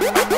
Woo!